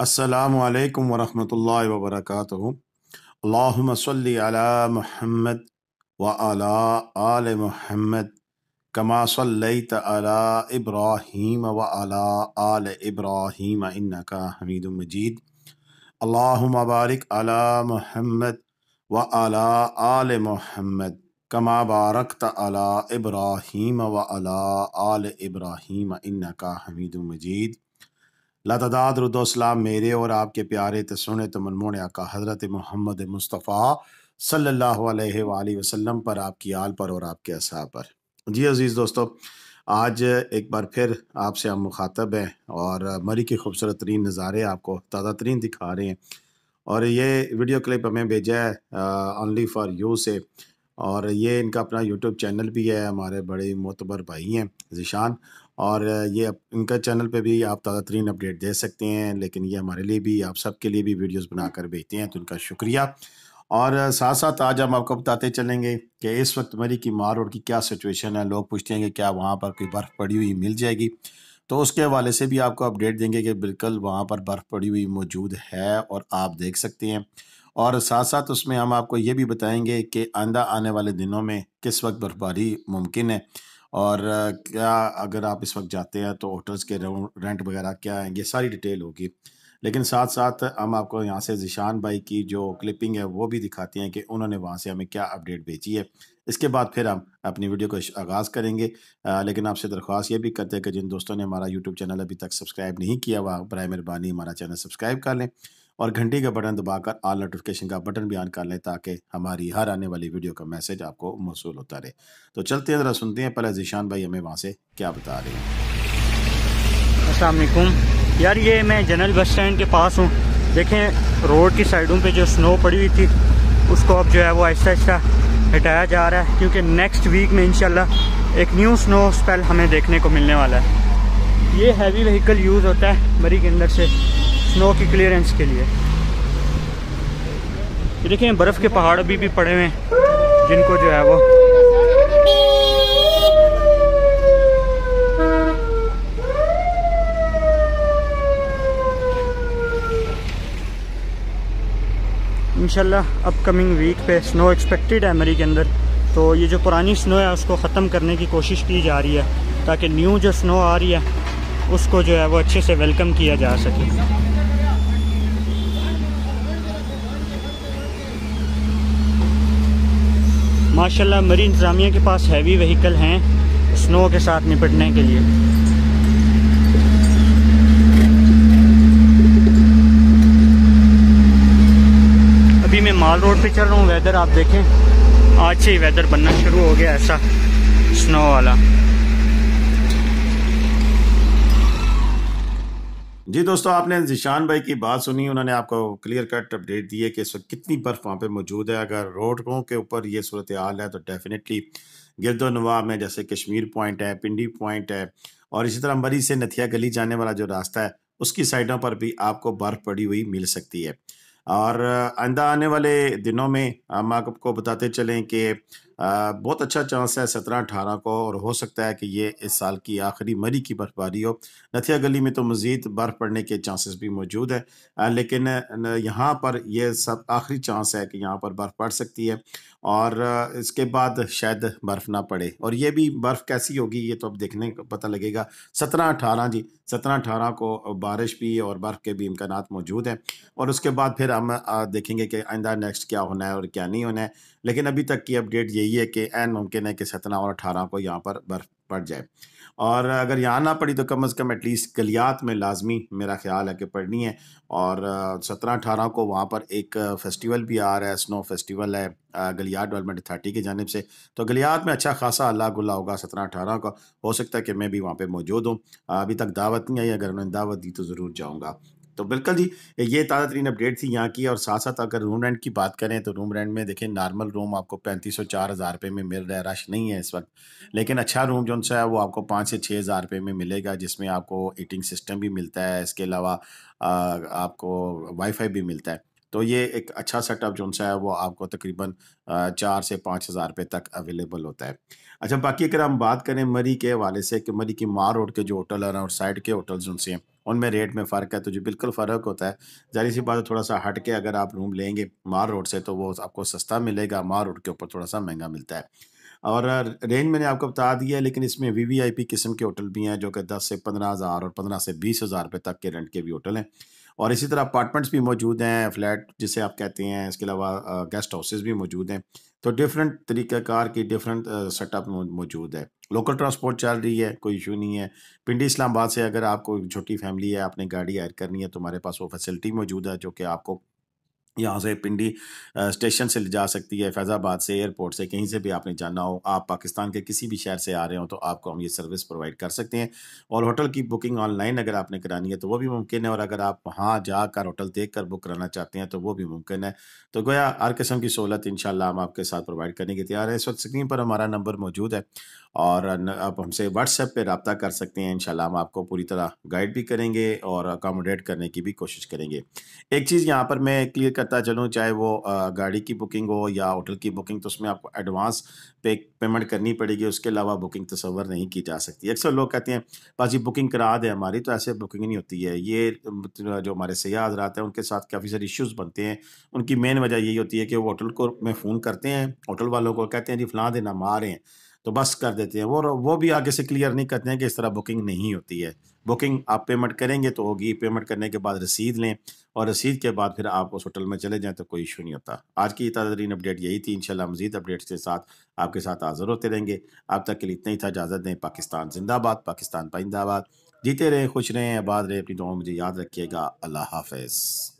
असलकम वरहमल वबरक अल्लाहुम्म सल्लि अला मुहम्मद व अला आल मुहम्मद कमा सल्लैत अला इब्राहीम व अला आल इब्राहीम इन्नका हमीदुम मजीद अला मुहम्मद व अला आल मुहम्मद कमा बारकत अला इब्राहीम व अला आल इब्राहीम, इन्नका हमीदुम मजीद। लतदादरुद्सलाम मेरे और आपके प्यारे तसुन तमनमोन आका हज़रत मोहम्मद मुस्तफ़ा सल्लल्लाहु अलैहि वसल्लम पर, आपकी आल पर और आपके असा पर। जी अज़ीज़ दोस्तों, आज एक बार फिर आपसे हम मुखातब हैं और मरी के खूबसूरत तरीन नज़ारे आपको ताज़ा तरीन दिखा रहे हैं। और ये वीडियो क्लिप हमें भेजा है ओनली फॉर यू से। और ये इनका अपना यूट्यूब चैनल भी है, हमारे बड़े मोतबर भाई हैं, ज़िशान। और ये इनका चैनल पे भी आप ताज़ा तरीन अपडेट दे सकते हैं, लेकिन ये हमारे लिए भी, आप सब के लिए भी वीडियोस बनाकर भेजते हैं तो इनका शुक्रिया। और साथ साथ आज हम आपको बताते चलेंगे कि इस वक्त मरी की मार रोड की क्या सिचुएशन है। लोग पूछते हैं कि क्या वहाँ पर कोई बर्फ़ पड़ी हुई मिल जाएगी? तो उसके हवाले से भी आपको अपडेट देंगे कि बिल्कुल वहाँ पर बर्फ़ पड़ी हुई मौजूद है और आप देख सकते हैं। और साथ साथ उसमें हम आपको ये भी बताएँगे कि आंदा आने वाले दिनों में किस वक्त बर्फबारी मुमकिन है और क्या अगर आप इस वक्त जाते हैं तो होटल्स के रेंट वगैरह क्या हैं ये सारी डिटेल होगी। लेकिन साथ साथ हम आपको यहाँ से जिशान भाई की जो क्लिपिंग है वो भी दिखाते हैं कि उन्होंने वहाँ से हमें क्या अपडेट भेजी है। इसके बाद फिर हम अपनी वीडियो का आगाज़ करेंगे। आ, लेकिन आपसे दरख्वास्त ये भी करते हैं कि जिन दोस्तों ने हमारा यूट्यूब चैनल अभी तक सब्सक्राइब नहीं किया हुआ बर मेहरबानी हमारा चैनल सब्सक्राइब कर लें। और घंटी का बटन दबाकर आल नोटिफिकेशन का बटन भी ऑन कर लें ताकि हमारी हर आने वाली वीडियो का मैसेज आपको मौसू होता रहे। तो चलते हैं, ज़रा सुनते हैं। पहले जीशान भाई हमें वहाँ से क्या बता रहे हैं। असलकुम यार, ये मैं जनरल बस स्टैंड के पास हूँ। देखें, रोड की साइडों पे जो स्नो पड़ी हुई थी, उसको अब जो है वो आहिस्ता आहिस्ता हटाया जा रहा है, क्योंकि नेक्स्ट वीक में इंशाल्लाह एक न्यू स्नो स्पेल हमें देखने को मिलने वाला है। ये हैवी व्हीकल यूज़ होता है, मरी के अंदर से। स्नो की क्लियरेंस के लिए। ये देखें बर्फ़ के पहाड़ अभी भी पड़े हुए हैं, जिनको जो है वो इंशाल्लाह अपकमिंग वीक पे स्नो एक्सपेक्टेड है मरी के अंदर। तो ये जो पुरानी स्नो है, उसको ख़त्म करने की कोशिश की जा रही है, ताकि न्यू जो स्नो आ रही है, उसको जो है वो अच्छे से वेलकम किया जा सके। माशाल्लाह मरी इंतज़ामिया के पास हैवी व्हीकल हैं स्नो के साथ निपटने के लिए। अभी मैं माल रोड पे चल रहा हूँ वेदर आप देखें। आज से ही वेदर बनना शुरू हो गया ऐसा स्नो वाला। जी दोस्तों, आपने जिशान भाई की बात सुनी, उन्होंने आपको क्लियर कट अपडेट दी है कि इस वक्त कितनी बर्फ़ वहाँ पे मौजूद है। अगर रोडों के ऊपर ये सूरत हाल है तो डेफिनेटली गिरदोनवा में जैसे कश्मीर पॉइंट है, पिंडी पॉइंट है, और इसी तरह मरी से नथिया गली जाने वाला जो रास्ता है, उसकी साइडों पर भी आपको बर्फ़ पड़ी हुई मिल सकती है। और आंदा आने वाले दिनों में हम आपको बताते चलें कि बहुत अच्छा चांस है सत्रह अठारह को और हो सकता है कि ये इस साल की आखिरी मरी की बर्फबारी हो। नथिया गली में तो मज़ीद बर्फ़ पड़ने के चांसेस भी मौजूद है। लेकिन यहाँ पर यह सब आखिरी चांस है कि यहाँ पर बर्फ़ पड़ सकती है और इसके बाद शायद बर्फ़ ना पड़े। और ये भी बर्फ़ कैसी होगी, ये तो अब देखने को पता लगेगा। सत्रह अठारह जी, सत्रह अठारह को बारिश भी और बर्फ़ के भी इम्कान मौजूद हैं। और उसके बाद फिर हम देखेंगे कि आइंदा नेक्स्ट क्या होना है और क्या नहीं होना है। लेकिन अभी तक की अपडेट यही है कि एन मुमकिन है कि सत्रह और अठारह को यहाँ पर बर्फ़ पड़ जाए। और अगर यहाँ ना पड़ी तो कम अज़ कम एटलीस्ट गलियात में लाजमी मेरा ख्याल है कि पढ़नी है। और सत्रह अठारह को वहाँ पर एक फेस्टिवल भी आ रहा है, स्नो फेस्टिवल है गलियात डेवलपमेंट अथॉरिटी की जानब से। तो गलियात में अच्छा खासा अल्लाह गुल्ला होगा सत्रह अठारह का। हो सकता है कि मैं भी वहाँ पर मौजूद हूँ। अभी तक दावत नहीं आई, अगर उन्होंने दावत दी तो ज़रूर जाऊँगा। तो बिल्कुल जी, ये ताज़ा तरीन अपडेट थी यहाँ की और साथ साथ अगर रूम रेंट की बात करें तो रूम रेंट में देखें नॉर्मल रूम आपको पैंतीस सौ चार हज़ार रुपये में मिल रहा है, रश नहीं है इस वक्त। लेकिन अच्छा रूम जो सा है वो आपको पाँच से छः हज़ार रुपये में मिलेगा, जिसमें आपको ईटिंग सिस्टम भी मिलता है, इसके अलावा आपको वाईफाई भी मिलता है। तो ये एक अच्छा सेटअप जो सा है, वो आपको तकरीबन चार से पाँच हज़ार रुपये तक अवेलेबल होता है। अच्छा बाकी अगर हम बात करें मरी के हवाले से कि मरी की मार रोड के जो होटल हैं और साइड के होटल्स उनसे हैं, उनमें रेट में फ़र्क है? तो जो, बिल्कुल फ़र्क होता है। जारी सी बात थोड़ा सा हट के अगर आप रूम लेंगे मार रोड से तो वो आपको सस्ता मिलेगा मार रोड के ऊपर थोड़ा सा महँगा मिलता है। और रेंज मैंने आपको बता दिया है, लेकिन इसमें वी वी आई पी किस्म के होटल भी हैं, जो कि दस से पंद्रह हज़ार और पंद्रह से बीस हज़ार रुपये तक के रेंट के भी होटल हैं। और इसी तरह अपार्टमेंट्स भी मौजूद हैं फ्लैट जिसे आप कहते हैं, इसके अलावा गेस्ट हाउसेज भी मौजूद हैं। तो डिफरेंट तरीक़ाकार की डिफरेंट सेटअप मौजूद है। लोकल ट्रांसपोर्ट चल रही है, कोई इशू नहीं है। पिंडी इस्लामाबाद से अगर आपको छोटी फैमिली है, आपने गाड़ी हायर करनी है तो हमारे पास वो फैसिलिटी मौजूद है, जो कि आपको यहाँ से पिंडी स्टेशन से जा सकती है, फैज़ाबाद से, एयरपोर्ट से, कहीं से भी आपने जाना हो, आप पाकिस्तान के किसी भी शहर से आ रहे हो तो आपको हम ये सर्विस प्रोवाइड कर सकते हैं। और होटल की बुकिंग ऑनलाइन अगर आपने करानी है तो वो भी मुमकिन है, और अगर आप वहाँ जाकर होटल देख कर बुक कराना चाहते हैं तो वो भी मुमकिन है। तो गोया, हर किस्म की सहूलत इन हम आपके साथ प्रोवाइड करने के तैयार है। इस वक्त स्क्रीन पर हमारा नंबर मौजूद है, और आप हमसे व्हाट्सएप पर रबता कर सकते हैं इन हम आपको पूरी तरह गाइड भी करेंगे और अकोमोडेट करने की भी कोशिश करेंगे। एक चीज़ यहाँ पर मैं क्लियर करता चलूँ, चाहे वो गाड़ी की बुकिंग हो या होटल की बुकिंग तो उसमें आपको एडवांस पे पेमेंट करनी पड़ेगी, उसके अलावा बुकिंग तस्वर नहीं की जा सकती। अक्सर लोग कहते हैं बस ये बुकिंग करा दें हमारी तो ऐसे बुकिंग नहीं होती है। ये जो हमारे सयाह हजरात हैं, उनके साथ काफ़ी सारे इश्यूज़ बनते हैं। उनकी मेन वजह यही होती है कि वो होटल को, में फ़ोन करते हैं, होटल वालों को कहते हैं, जी, फलां दिन हम आ रहे हैं। तो बस कर देते हैं। वो वो भी आगे से क्लियर नहीं करते हैं कि इस तरह बुकिंग नहीं होती है। बुकिंग आप पेमेंट करेंगे तो होगी पेमेंट करने के बाद रसीद लें और रसीद के बाद फिर आप उस होटल में चले जाएँ तो कोई इशू नहीं होता। आज की ताजरीन अपडेट यही थी। इंशाल्लाह मजीद अपडेट्स के साथ आपके साथ हाजिर होते रहेंगे। आप तक के लिए इतना ही था। इजाज़त दें। पाकिस्तान जिंदाबाद, पाकिस्तान पाइंदाबाद। जीते रहें, खुश रहें, आबाद रहे। अपनी दुआ मुझे याद रखिएगा। अल्लाह हाफिज़।